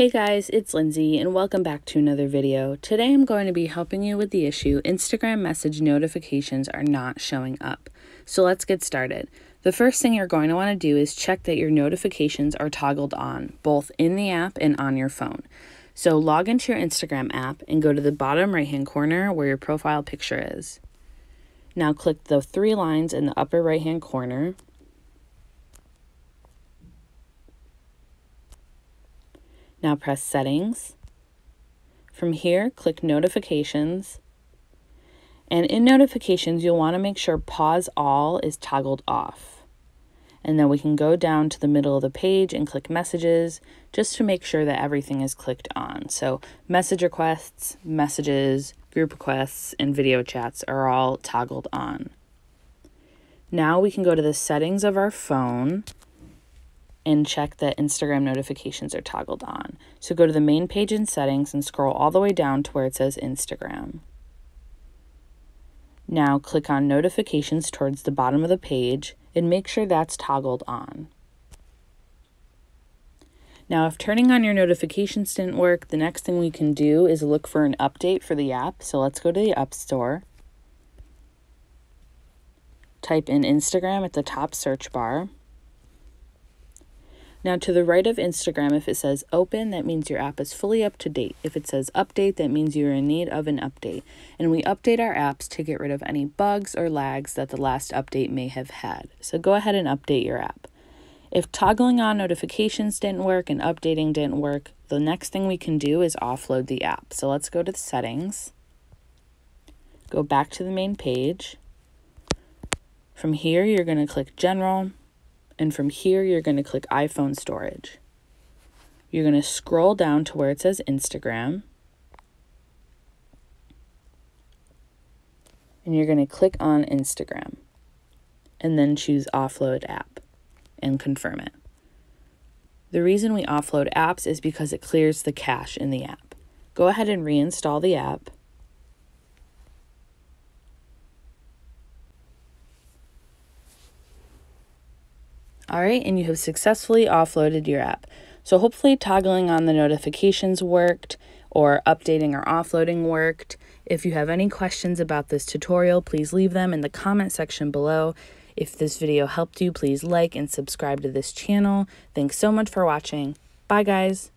Hey guys, it's Lindsay and welcome back to another video. Today I'm going to be helping you with the issue Instagram message notifications are not showing up. So let's get started. The first thing you're going to want to do is check that your notifications are toggled on, both in the app and on your phone. So log into your Instagram app and go to the bottom right hand corner where your profile picture is. Now click the three lines in the upper right hand corner Now press Settings. From here, click Notifications. And in Notifications, you'll want to make sure Pause All is toggled off. And then we can go down to the middle of the page and click Messages just to make sure that everything is clicked on. So message requests, messages, group requests, and video chats are all toggled on. Now we can go to the settings of our phone and check that Instagram notifications are toggled on. So go to the main page in settings and scroll all the way down to where it says Instagram. Now click on notifications towards the bottom of the page and make sure that's toggled on. Now, if turning on your notifications didn't work, the next thing we can do is look for an update for the app. So let's go to the App Store. Type in Instagram at the top search bar. Now, to the right of Instagram, if it says open, that means your app is fully up to date. If it says update, that means you're in need of an update. And we update our apps to get rid of any bugs or lags that the last update may have had. So go ahead and update your app. If toggling on notifications didn't work and updating didn't work, the next thing we can do is offload the app. So let's go to the settings, go back to the main page. From here, you're going to click General and from here, you're going to click iPhone storage. You're going to scroll down to where it says Instagram. And you're going to click on Instagram. And then choose Offload App and confirm it. The reason we offload apps is because it clears the cache in the app. Go ahead and reinstall the app. All right, and you have successfully offloaded your app. So hopefully toggling on the notifications worked or updating or offloading worked. If you have any questions about this tutorial, please leave them in the comment section below. If this video helped you, please like and subscribe to this channel. Thanks so much for watching. Bye guys.